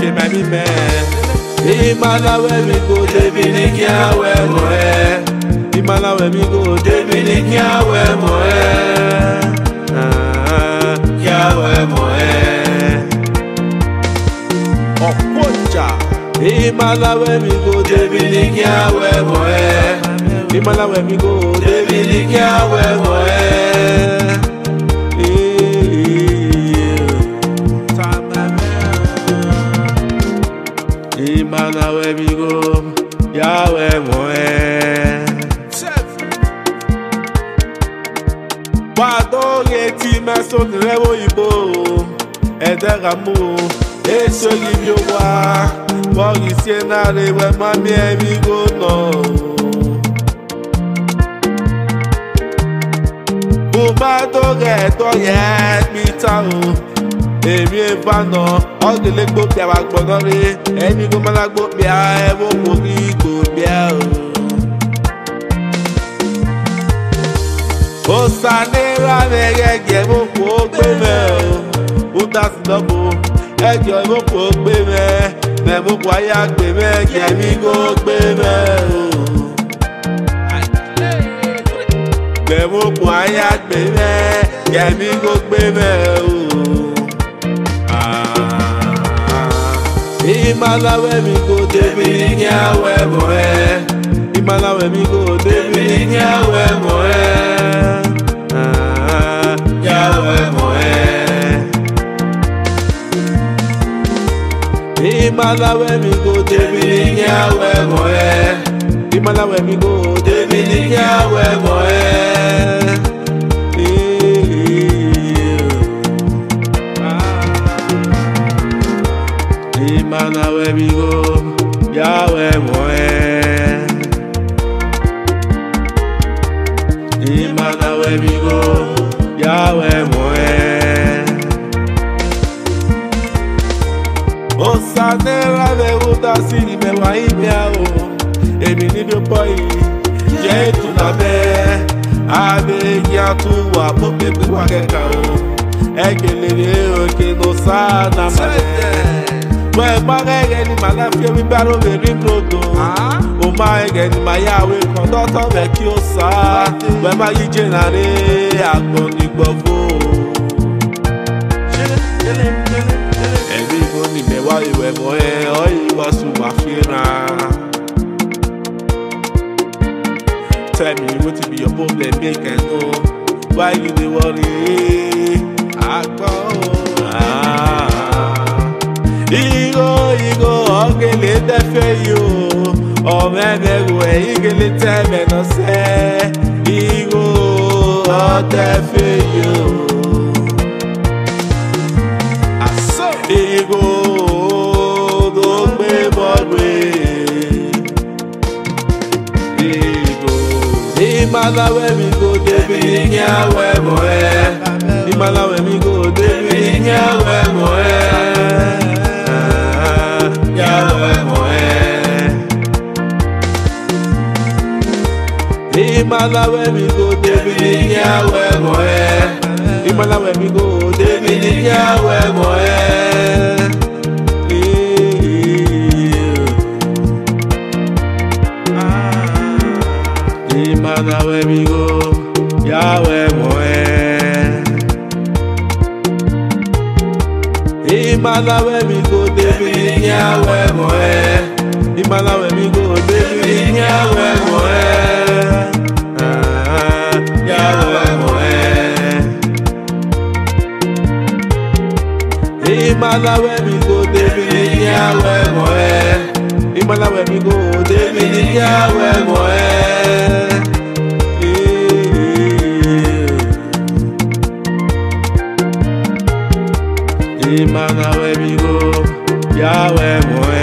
fie ma mi mɛ. Imala wɛ mi ko debi ni kí a wɛ mɔ ɛ. Imala wɛ mi ko debi ni kí a wɛ mɔ ɛ. Kí a wɛ mɔ ɛ. Ọ̀pọ̀ ìjà. Imala wɛ mi ko debi ni kí a wɛ mɔ ɛ. Imala wɛ mi ko debi ni kí a wɛ mɔ awe moe Wadoye ti meso nrewo ibo Edera mo Eso libyo wa Wori sienare we mami emi go no Bubado re to mi ta èmi ìbànà ọ̀gẹ̀lẹ́gbò bíà wà gbọ́dọ̀ rí ẹni gbọ́mọlágbò bíà ẹ̀wọ̀n kò kí gbò bíà o. Osane ra me gẹ́gẹ́ mo kò gbé mẹ́ o, Uta sì lọ́bù, ẹ̀jọ̀ mo kò gbé mẹ́, mẹ́mú kò ayá gbé mẹ́, kẹ̀mí kò gbé mẹ́ o. Mẹ́mú kò ayá gbé mẹ́, kẹ̀mí kò gbé mẹ́ o. Ibi malawe mi go débi ní kí awẹ́ bọ̀ ẹ́. Ibi malawe mi go débi ní kí awẹ́ bọ̀ ẹ́. Kí awẹ́ bọ̀ ẹ́. Ibi malawe mi go débi ní kí awẹ́ bọ̀ ẹ́. mi go débi ní kí awẹ́ bọ̀ Lima na where we go, Yahweh moe. Lima na where we go, Yahweh moe. Osane la me wuta si me wa imia o, emi ni do boy, tu na be. Ave ya tu wa pope pe wa keka o, ekelele oke no sana Mwemwagege ni malafye wibaro we rimrodo Omagege ni mayawe kondoto we kiosa Mwemwagi jenare agbo ni gbovo Ẹni mo ni mẹwa ìwẹ̀ mọ́ ẹ ọ́ ìwà sùnmà fínra. Tell me wetin be your problem make I know why you dey worry. Agbo. oyigo ọkele tefe yi o ọmẹmẹwu eyigele tẹmẹ nọsẹ igo ọtẹfe yi o. Igo tó gbé bọ́ọ̀lù Igo Ìmàláwé mi kò débi ní àwẹ̀ mọ́ ẹ Ìmàláwé mi kò débi ní àwẹ̀ mọ́ ẹ. Imala where we go, David in Yahweh boy. Imala where we go, David in Yahweh boy. Imala where we go, Yahweh boy. Imala where we go, David in Yahweh boy. Imala where we go, David. Imala where we go, David in Yahweh Moe. Imala where we go, David in Yahweh Moe. Imala where we go, Yahweh Moe.